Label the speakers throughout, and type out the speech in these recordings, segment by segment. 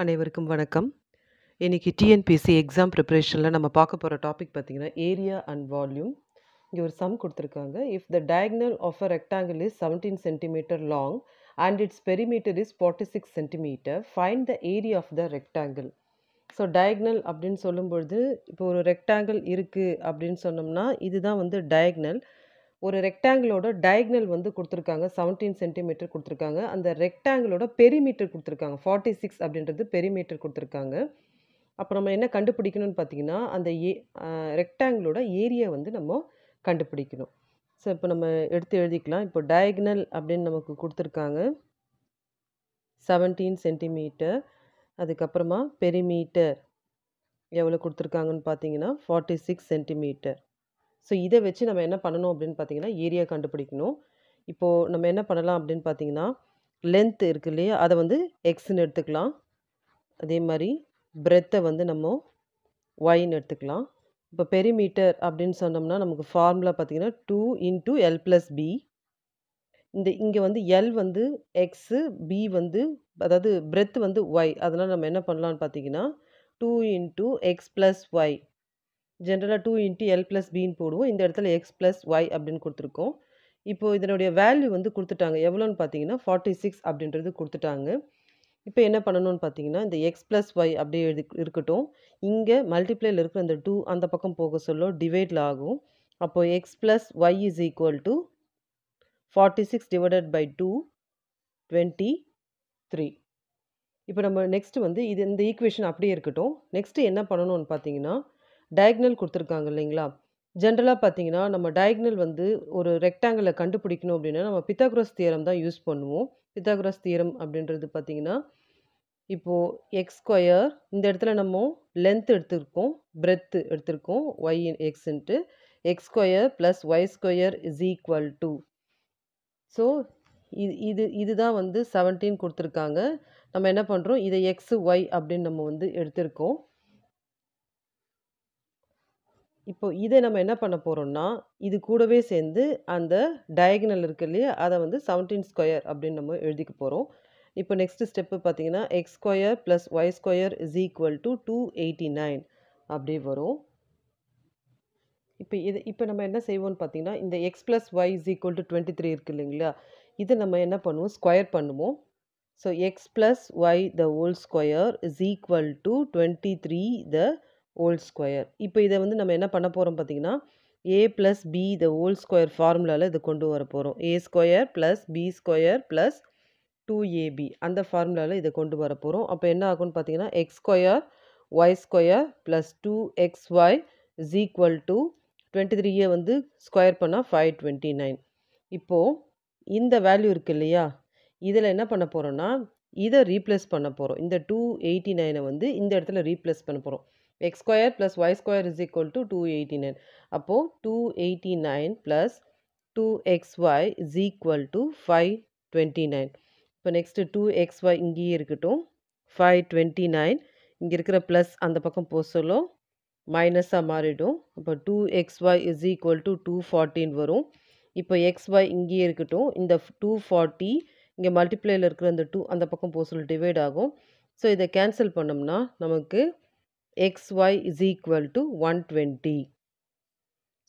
Speaker 1: அனைவருக்கும் வணக்கம். இன்றைக்கி டிஎன்பிஎஸ்சி எக்ஸாம் ப்ரிப்ரேஷனில் நம்ம பார்க்க போகிற டாபிக் பார்த்திங்கன்னா ஏரியா அண்ட் வால்யூம். இங்கே ஒரு சம் கொடுத்துருக்காங்க if the diagonal of a rectangle is 17 centimetre long and its perimeter is 46 centimetre, find the area of the rectangle. So diagonal அப்படின்னு சொல்லும்பொழுது, இப்போ ஒரு ரெக்டாங்கிள் இருக்குது அப்படின்னு சொன்னோம்னா, இதுதான் வந்து டயக்னல் ஒரு ரெக்டாங்கிளோட டயக்னல் வந்து கொடுத்துருக்காங்க செவன்டீன் சென்டிமீட்டர் கொடுத்துருக்காங்க அந்த ரெக்டாங்கிளோட பெரிமீட்டர் கொடுத்துருக்காங்க ஃபார்ட்டி சிக்ஸ் அப்படின்றது பெரிமீட்டர் கொடுத்துருக்காங்க அப்போ நம்ம என்ன கண்டுபிடிக்கணும்னு பார்த்தீங்கன்னா, அந்த ஏ ரெக்டாங்கிளோட ஏரியா வந்து நம்ம கண்டுபிடிக்கணும். ஸோ இப்போ நம்ம எடுத்து எழுதிக்கலாம். இப்போ டயக்னல் அப்படின்னு நமக்கு கொடுத்துருக்காங்க செவன்டீன் சென்டிமீட்டர். அதுக்கப்புறமா பெரிமீட்டர் எவ்வளோ கொடுத்துருக்காங்கன்னு பார்த்தீங்கன்னா, 46 சென்டிமீட்டர். ஸோ இதை வச்சு நம்ம என்ன பண்ணணும் அப்படின்னு பார்த்தீங்கன்னா, ஏரியா கண்டுபிடிக்கணும். இப்போது நம்ம என்ன பண்ணலாம் அப்படின்னு பார்த்தீங்கன்னா, லென்த் இருக்கு இல்லையா? அதை வந்து எக்ஸ்ன்னு எடுத்துக்கலாம். அதே மாதிரி பிரெத்தை வந்து நம்ம ஒய்ன்னு எடுத்துக்கலாம். இப்போ பெரிமீட்டர் அப்படின்னு சொன்னோம்னா, நமக்கு ஃபார்முலா பார்த்தீங்கன்னா, two into L plus B. இந்த இங்கே வந்து எல் வந்து எக்ஸு, பி வந்து அதாவது பிரெத் வந்து ஒய். அதனால் நம்ம என்ன பண்ணலான்னு பார்த்தீங்கன்னா, two into X plus Y. ஜென்ரலாக 2 இன்டூ எல் பிளஸ் பின்னு போடுவோம். இந்த இடத்துல எக்ஸ் பிளஸ் ஒய் அப்படின்னு கொடுத்துருக்கோம் இப்போ இதனுடைய வேல்யூ வந்து கொடுத்துட்டாங்க எவ்வளோன்னு பார்த்தீங்கன்னா, 46 அப்படின்றது கொடுத்துட்டாங்க இப்போ என்ன பண்ணணும்னு பார்த்தீங்கன்னா, இந்த எக்ஸ் ப்ளஸ் ஒய் அப்படியே எழுதி இருக்கட்டும். இங்கே மல்டிப்ளேயில் இருக்கிற அந்த டூ அந்த பக்கம் போக சொல்ல டிவைட்ல ஆகும். அப்போது X plus Y is equal to 46 divided by 2 23. இப்போ நம்ம நெக்ஸ்ட்டு வந்து இது இந்த ஈக்குவேஷன் அப்படியே இருக்கட்டும். நெக்ஸ்ட்டு என்ன பண்ணணும்னு பார்த்தீங்கன்னா, டயக்னல் கொடுத்துருக்காங்க இல்லைங்களா? ஜென்ரலாக பார்த்தீங்கன்னா, நம்ம டயக்னல் வந்து ஒரு ரெக்டாங்கிளை கண்டுபிடிக்கணும் அப்படின்னா, நம்ம பித்தாகுரஸ் தியரம் தான் யூஸ் பண்ணுவோம். பித்தாகரஸ் தியரம் அப்படின்றது பார்த்தீங்கன்னா, இப்போது எக்ஸ் ஸ்கொயர் இந்த இடத்துல நம்ம லென்த் எடுத்திருக்கோம். பிரெத்து எடுத்திருக்கோம். Y எக்ஸ்ன்ட்டு. X square plus Y square is equal to. So இது இது இதுதான் வந்து செவன்டீன் கொடுத்துருக்காங்க நம்ம என்ன பண்ணுறோம் இதை எக்ஸு ஒய் அப்படின்னு நம்ம வந்து எடுத்திருக்கோம். இப்போ இதை நம்ம என்ன பண்ண போகிறோம்னா இது கூடவே சேர்ந்து அந்த டயகனல் இருக்கு இல்லையா? அதை வந்து 17 ஸ்கொயர் அப்படின்னு நம்ம எழுதிக்க போகிறோம் இப்போ நெக்ஸ்ட் ஸ்டெப்பு பார்த்தீங்கன்னா, X square plus Y square is equal to 289 அப்படி வரும். இப்போ இது இப்போ நம்ம என்ன செய்வோம்னு பார்த்தீங்கன்னா, இந்த X plus Y is equal to 23 இருக்கு இல்லைங்களா? இதை நம்ம என்ன பண்ணுவோம், ஸ்கொயர் பண்ணுவோம். So X plus Y the whole square is equal to 23 the whole square. இப்போ இதை வந்து நம்ம என்ன பண்ண போகிறோம் பார்த்தீங்கன்னா, A plus B the whole square ஃபார்முலாவில் இதை கொண்டு வர போகிறோம் A square plus B square plus two AB அந்த ஃபார்முலால இதை கொண்டு வர போகிறோம் அப்போ என்ன ஆகும்னு பார்த்தீங்கன்னா, X square Y square plus two X Y is equal to 23ய வந்து ஸ்கொயர் பண்ணால் ஃபைவ் டுவெண்ட்டி நைன் இப்போது இந்த வேல்யூ இருக்குது இல்லையா? இதில் என்ன பண்ண போகிறோன்னா இதை ரீப்ளேஸ் பண்ண போகிறோம் இந்த 289 வந்து இந்த இடத்துல ரீப்ளேஸ் பண்ண போகிறோம் X square plus Y square is equal to 289. அப்போ 289 பிளஸ் 2எக்ஸ்ஒய் இஸ் ஈக்குவல் டூ 529. இப்போ நெக்ஸ்ட்டு நெக்ஸ்ட் 2எக்ஸ்ஒய் இங்கேயே இருக்கட்டும். ஃபைவ் டுவெண்ட்டி நைன் இங்கே இருக்கிற ப்ளஸ் அந்த பக்கம் போக சொல்ல மைனஸாக மாறிடும். அப்போ 2எக்ஸ்ஒய் இஸ் ஈக்குவல் டூ 214 வரும். இப்போ எக்ஸ்ஒய் இங்கேயே இருக்கட்டும். இந்த டூ 240 இங்கே மல்டிப்ளேயில் இருக்கிற அந்த டூ அந்த பக்கம் போக சொல்ல டிவைட் ஆகும். ஸோ இதை கேன்சல் பண்ணோம்னா, நமக்கு xy is equal to 120.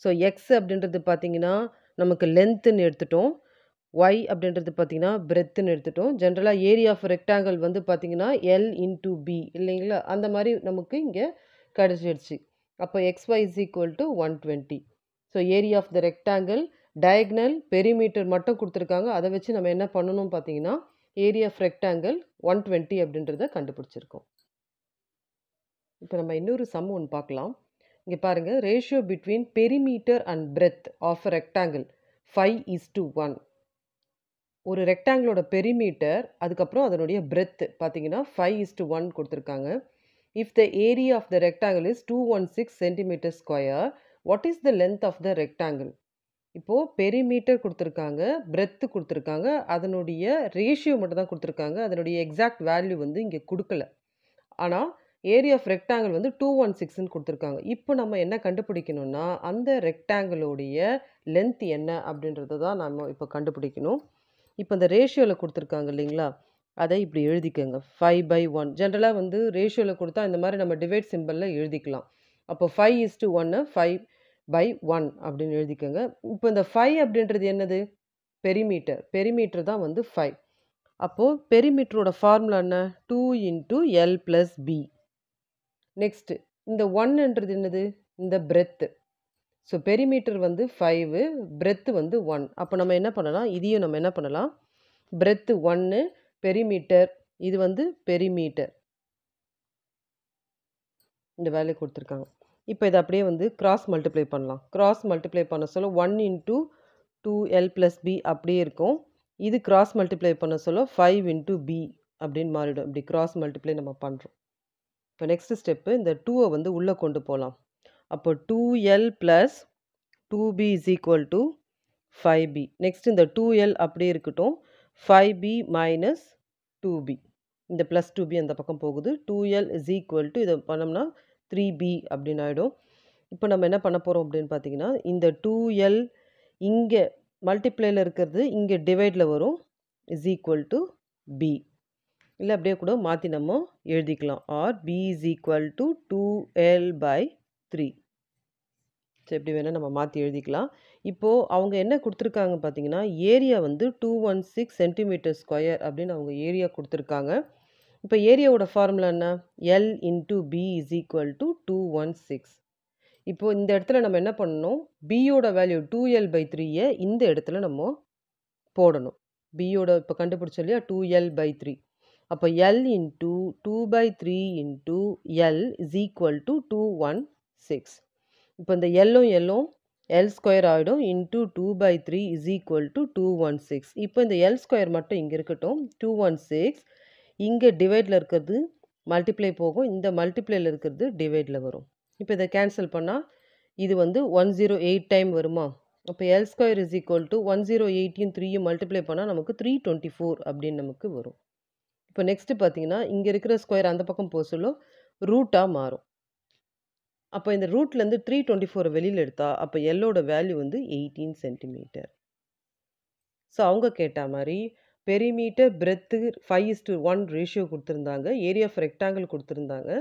Speaker 1: So X அப்படின்றது பார்த்தீங்கன்னா, நமக்கு லென்த்துன்னு எடுத்துட்டோம். ஒய் அப்படின்றது பார்த்தீங்கன்னா, பிரெத்துன்னு எடுத்துட்டோம். ஜென்ரலாக ஏரியா ஆஃப் ரெக்டாங்கிள் வந்து பார்த்தீங்கன்னா, எல் இன்டூ பி இல்லைங்களா? அந்த மாதிரி நமக்கு இங்கே கிடச்சிடுச்சு அப்போ X Y is equal to 120. So area of the rectangle, diagonal perimeter மட்டும் கொடுத்துருக்காங்க அதை வச்சு நம்ம என்ன பண்ணணும் பார்த்தீங்கன்னா, ஏரியா ஆஃப் ரெக்டாங்கிள் 120 அப்படின்றத கண்டுபிடிச்சிருக்கோம். இப்போ நம்ம இன்னொரு சம் ஒன்று பார்க்கலாம். இங்கே பாருங்கள் ratio between perimeter and breadth of a rectangle 5:1. ஒரு ரெக்டாங்கிளோட பெரிமீட்டர், அதுக்கப்புறம் அதனுடைய பிரெத் பார்த்தீங்கன்னா, ஃபைவ் இஸ் டூ ஒன் கொடுத்துருக்காங்க if the area of the rectangle is 216 centimetre square, what is the length of the rectangle? இப்போது பெரிமீட்டர் கொடுத்துருக்காங்க breadth கொடுத்துருக்காங்க அதனுடைய ரேஷியோ மட்டும் தான் கொடுத்துருக்காங்க அதனுடைய எக்ஸாக்ட் வேல்யூ வந்து இங்கே கொடுக்கல ஆனால் ஏரியா ஆஃப் ரெக்டாங்கிள் வந்து டூ ஒன் சிக்ஸ்ன்னு கொடுத்துருக்காங்க. இப்போ நம்ம என்ன கண்டுபிடிக்கணும்னா, அந்த ரெக்டாங்கிளோடைய லென்த் என்ன அப்படின்றத தான் நம்ம இப்போ கண்டுபிடிக்கணும். இப்போ இந்த ரேஷியோவில் கொடுத்துருக்காங்க இல்லைங்களா? அதை இப்படி எழுதிக்கோங்க. ஃபைவ் பை ஒன் ஜென்ரலாக வந்து ரேஷியோவில் கொடுத்தா இந்த மாதிரி நம்ம டிவைட் சிம்பிளில் எழுதிக்கலாம். அப்போ ஃபைவ் இஸ் டு ஒன்று ஃபைவ் பை ஒன் அப்படின்னு எழுதிக்கோங்க. இப்போ இந்த ஃபைவ் அப்படின்றது என்னது? பெரிமீட்டர் பெரிமீட்டர் தான் வந்து ஃபைவ் அப்போது பெரிமீட்டரோட ஃபார்முலா என்ன? Two into L plus B next இந்த ஒன்ன்றது என்னது? இந்த பிரெத்து ஸோ பெரிமீட்டர் வந்து ஃபைவு பிரெத்து வந்து ஒன் அப்போ நம்ம என்ன பண்ணலாம்? இதையும் நம்ம என்ன பண்ணலாம்? பிரெத்து ஒன்று பெரிமீட்டர் இது வந்து பெரிமீட்டர் இந்த வேலையை கொடுத்துருக்காங்க. இப்போ இதை அப்படியே வந்து கிராஸ் மல்டிப்ளை பண்ணலாம். கிராஸ் மல்டிப்ளை பண்ண சொல்ல one into two L plus B அப்படியே இருக்கும். இது கிராஸ் மல்டிப்ளை பண்ண சொல்ல ஃபைவ் இன்ட்டு பி அப்படின்னு மாறிடும். இப்படி கிராஸ் மல்டிப்ளை நம்ம பண்ணுறோம் இப்போ நெக்ஸ்ட் ஸ்டெப்பு இந்த டூவை வந்து உள்ளே கொண்டு போகலாம் அப்போ two L plus two B is equal to five B next இந்த டூ எல் அப்படி இருக்கட்டும். Five B minus two B இந்த ப்ளஸ் டூ பி அந்த பக்கம் போகுது. Two L is equal to இதை பண்ணோம்னா த்ரீ பி அப்படின்னு ஆகிடும் இப்போ நம்ம என்ன பண்ண போகிறோம் அப்படின்னு பார்த்தீங்கன்னா இந்த டூ எல் இங்கே மல்டிப்ளேயில் இருக்கிறது இங்கே டிவைடில் வரும் இஸ் ஈக்குவல் டு பி இல்லை அப்படியே கூட மாற்றி நம்ம எழுதிக்கலாம். Or B is equal to two L by three so எப்படி வேணால் நம்ம மாற்றி எழுதிக்கலாம். இப்போது அவங்க என்ன கொடுத்துருக்காங்க பார்த்தீங்கன்னா ஏரியா வந்து two one six centimetre square அப்படின்னு அவங்க ஏரியா கொடுத்துருக்காங்க. இப்போ ஏரியாவோட ஃபார்முலா என்ன? L into B is equal to two one six இப்போது இந்த இடத்துல நம்ம என்ன பண்ணணும்? பியோட வேல்யூ டூ எல் பை த்ரீயை இந்த இடத்துல நம்ம போடணும். பியோட இப்போ கண்டுபிடிச்சோம் இல்லையா? டூ எல் பை த்ரீ அப்போ L into two by three into L is equal to two one six இப்போ இந்த எல்லும் எல்லும் எல் ஸ்கொயர் ஆகிடும் into two by three is equal to two one six இப்போ இந்த எல் ஸ்கொயர் மட்டும் இங்கே இருக்கட்டும். டூ ஒன் சிக்ஸ் இங்கே டிவைடில் இருக்கிறது மல்டிப்ளை போகும். இந்த மல்டிப்ளையில் இருக்கிறது டிவைடில் வரும். இப்போ இதை கேன்சல் பண்ணால் இது வந்து ஒன் ஜீரோ எயிட் டைம் வருமா? அப்போ L square is equal to one zero எயிட்டியும் த்ரீயும் மல்டிப்ளை பண்ணால் நமக்கு த்ரீ டுவெண்ட்டி ஃபோர் அப்படின்னு நமக்கு வரும். இப்போ நெக்ஸ்ட்டு பார்த்தீங்கன்னா இங்கே இருக்கிற ஸ்கொயர் அந்த பக்கம் போக சொல்ல ரூட்டாக மாறும். அப்போ இந்த ரூட்லேருந்து த்ரீ டுவெண்ட்டி ஃபோரை வெளியில் எடுத்தால் அப்போ எல்லோட வேல்யூ வந்து எயிட்டீன் சென்டிமீட்டர் ஸோ அவங்க கேட்ட மாதிரி perimeter breadth five is to one ratio கொடுத்துருந்தாங்க ஏரியா ஆஃப் ரெக்டாங்கிள் கொடுத்துருந்தாங்க.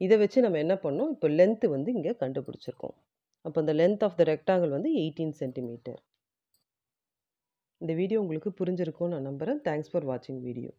Speaker 1: இதை வச்சு நம்ம என்ன பண்ணோம்? இப்போ லென்த்து வந்து இங்கே கண்டுபிடிச்சிருக்கோம். அப்போ அந்த லென்த் ஆஃப் த ரெக்டாங்கிள் வந்து எயிட்டீன் சென்டிமீட்டர் இந்த வீடியோ உங்களுக்கு புரிஞ்சிருக்கும்னு நான் நம்புகிறேன் தேங்க்ஸ் ஃபார் வாட்சிங் வீடியோ